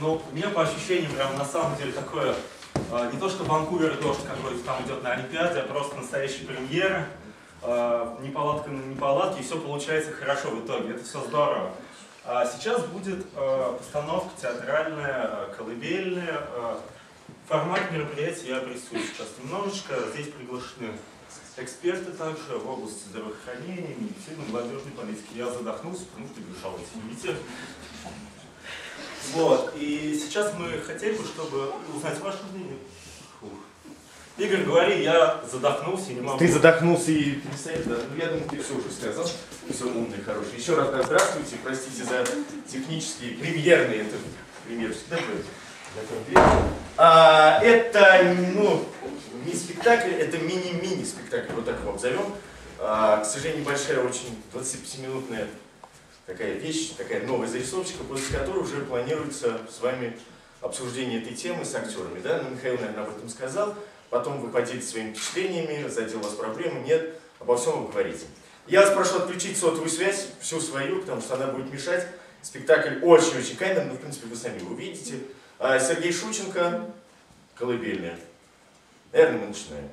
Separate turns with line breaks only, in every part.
Ну, у меня по ощущениям прям на самом деле такое, э, не то что Ванкувер дождь какой-то там идет на Олимпиаде, а просто настоящий премьера, э, неполадка на неполадке, и все получается хорошо в итоге, это все здорово. А сейчас будет э, постановка театральная, э, колыбельная, э, формат мероприятия я обрисую сейчас немножечко, здесь приглашены эксперты также в области здравоохранения, медицины, молодежной политики. Я задохнулся, потому что дышал, извините. Вот, и сейчас мы хотели бы, чтобы узнать ваше мнение. Фух. Игорь, говори, я задохнулся и не могу.
Ты задохнулся и перестаешь, да? Ну, я думаю, ты все уже сказал. Все умный, хороший. Еще раз да, здравствуйте, простите за технические, премьерные, это премьер всегда будет. А, это, ну, не спектакль, это мини-мини спектакль, вот так его обзовем. А, к сожалению, небольшая, очень 25-минутная такая вещь, такая новая зарисовочка, после которой уже планируется с вами обсуждение этой темы с актерами. Да? Ну, Михаил, наверное, об этом сказал. Потом вы поделитесь своими впечатлениями, задел у вас проблемы, нет, обо всем вы говорите. Я вас прошу отключить сотовую связь, всю свою, потому что она будет мешать. Спектакль очень-очень камерный, но, в принципе, вы сами увидите. А, Сергей Шученко, колыбельная. Наверное, мы начинаем.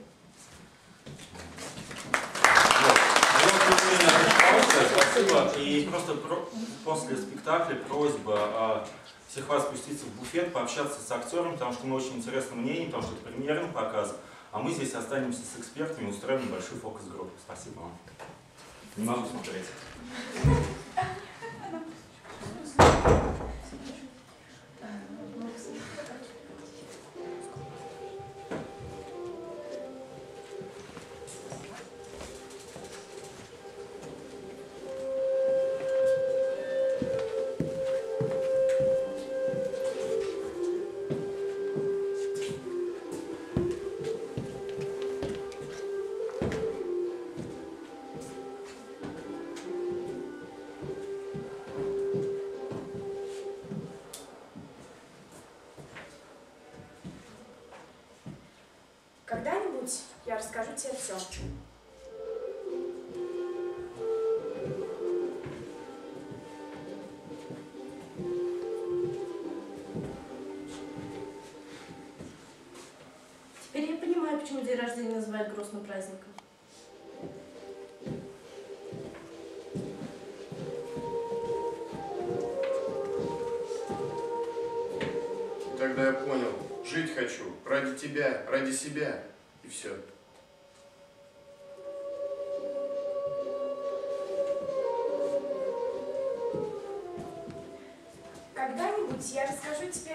Спасибо. И просто про, после спектакля просьба а, всех вас спуститься в буфет, пообщаться с актером, потому что мы очень интересно мнение, потому что это премьерный показ. А мы здесь останемся с экспертами и устроим небольшой фокус-группу. Спасибо вам. Не могу смотреть.
Тебе все.
Теперь я понимаю, почему день рождения называют грустным праздником.
Тогда я понял. Жить хочу. Ради тебя, ради себя. И все.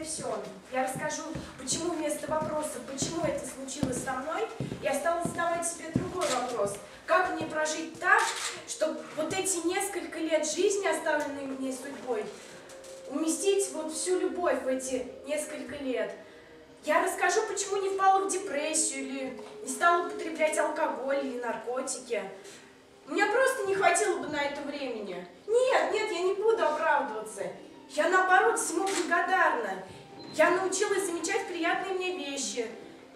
Все. Я расскажу, почему вместо вопроса, почему это случилось со мной, я стала задавать себе другой вопрос. Как мне прожить так, чтобы вот эти несколько лет жизни, оставленные мне судьбой, уместить вот всю любовь в эти несколько лет. Я расскажу, почему не впала в депрессию или не стала употреблять алкоголь или наркотики. У меня просто не хватило бы на это времени. Нет, нет, я не буду оправдываться. Я наоборот всему благодарна. Я научилась замечать приятные мне вещи.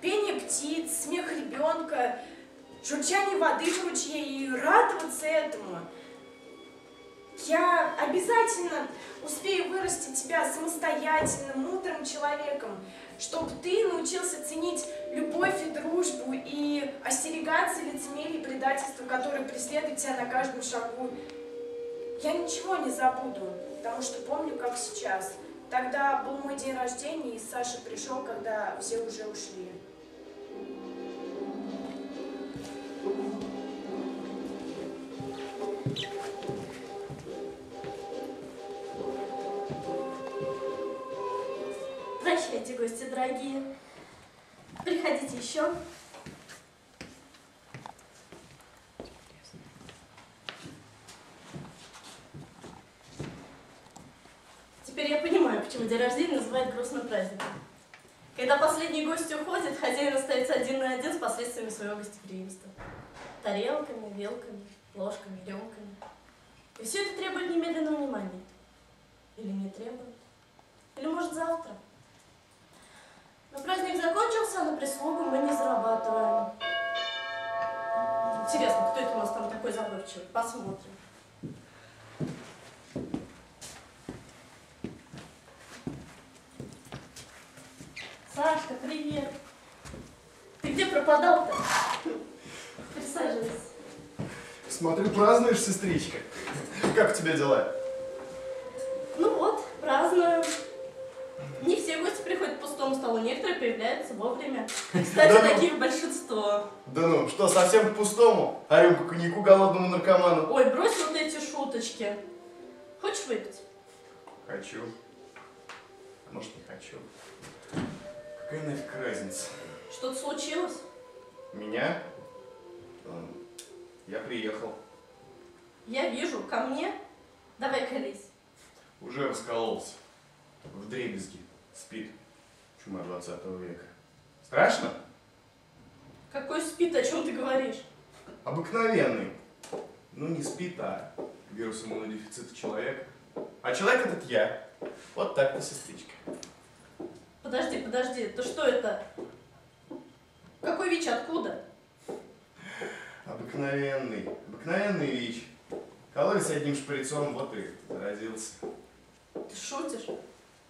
Пение птиц, смех ребенка, журчание воды в ручье и радоваться этому. Я обязательно успею вырасти тебя самостоятельным, мудрым человеком, чтобы ты научился ценить любовь и дружбу и остерегаться лицемерия и предательства, которые преследуют тебя на каждом шагу. Я ничего не забуду, потому что помню, как сейчас. Тогда был мой день рождения, и Саша пришел, когда все уже ушли.
Прощайте, гости дорогие. Приходите еще. Теперь я понимаю, почему день рождения называют грустным праздником. Когда последний гость уходит, хозяин остается один на один с последствиями своего гостеприимства. Тарелками, вилками, ложками, рюмками. И все это требует немедленного внимания. Или не требует. Или может завтра. Но праздник закончился, а на прислугу мы не зарабатываем. Интересно, кто это у нас там такой забывчивый? Посмотрим. Сашка, привет. Ты где пропадал-то? Присаживайся.
Смотрю, празднуешь, сестричка. Как у тебя дела?
Ну вот, празднуем. Не все гости приходят к пустому столу, некоторые появляются вовремя. Кстати,
Да ну.
таких большинство.
Да ну, что, совсем к пустому? А рюмку коньяку голодному наркоману?
Ой, брось вот эти шуточки. Хочешь выпить?
Хочу. Может, не хочу. Какая нафиг разница?
Что-то случилось?
Меня? Эм, Я приехал.
Я вижу, ко мне. Давай колись.
Уже раскололся. В дребезги. Спит. Чума 20 века. Страшно?
Какой спит, о чем ты говоришь?
Обыкновенный. Ну, не спит, а вирус иммунодефицита человека. А человек этот я. Вот так-то, сестричка.
Подожди, подожди, это что это? Какой ВИЧ, откуда?
Обыкновенный. Обыкновенный ВИЧ. Кололись одним шприцом, вот и заразился.
Ты шутишь?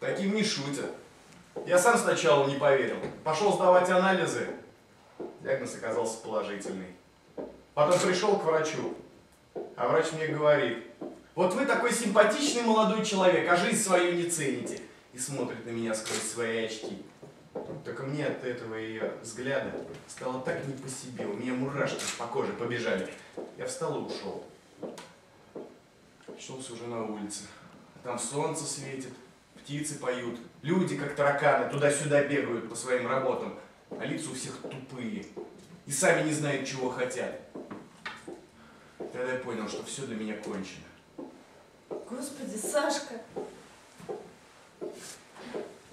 Таким не шутят. Я сам сначала не поверил. Пошел сдавать анализы. Диагноз оказался положительный. Потом пришел к врачу. А врач мне говорит, вот вы такой симпатичный молодой человек, а жизнь свою не цените. И смотрит на меня сквозь свои очки. Только мне от этого ее взгляда стало так не по себе. У меня мурашки по коже побежали. Я встал и ушел. Очнулся уже на улице. Там солнце светит, птицы поют, люди, как тараканы, туда-сюда бегают по своим работам, а лица у всех тупые и сами не знают, чего хотят. Тогда я понял, что все для меня кончено.
Господи, Сашка.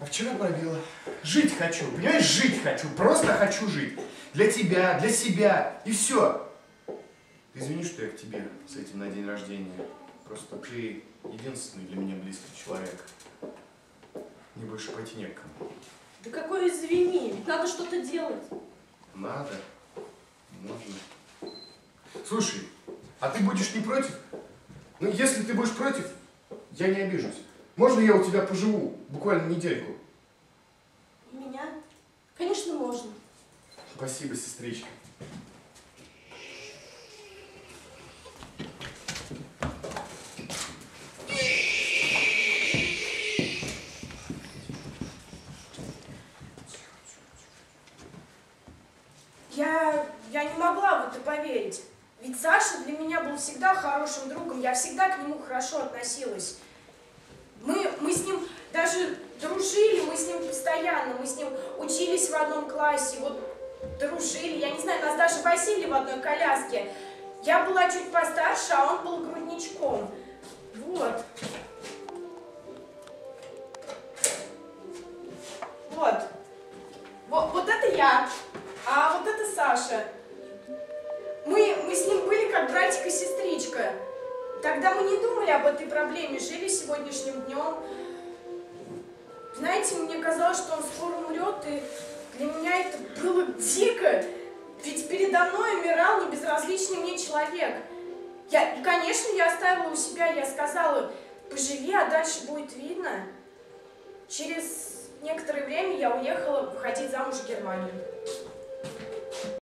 А вчера пробило. Жить хочу, понимаешь, жить хочу, просто хочу жить. Для тебя, для себя, и все. Ты извини, что я к тебе с этим на день рождения. Просто ты единственный для меня близкий человек. Мне больше пойти не к кому.
Да какой извини, ведь надо что-то делать.
Надо. Можно. Слушай, а ты будешь не против? Ну, если ты будешь против, я не обижусь. Можно я у тебя поживу буквально недельку?
У меня? Конечно, можно.
Спасибо, сестричка.
Я, я не могла в это поверить. Ведь Саша для меня был всегда хорошим другом, я всегда к нему хорошо относилась. Даже дружили, мы с ним постоянно, мы с ним учились в одном классе, вот дружили, я не знаю, нас даже возили в одной коляске. Я была чуть постарше, а он был грудничком. Вот. Вот. Вот, вот это я, а вот это Саша. Мы, мы с ним были как братик и сестричка. Тогда мы не думали об этой проблеме, жили сегодняшним днем. Знаете, мне казалось, что он скоро умрет, и для меня это было дико. Ведь передо мной умирал небезразличный мне человек. Я, и, конечно, я оставила у себя, я сказала, поживи, а дальше будет видно. Через некоторое время я уехала выходить замуж в Германию.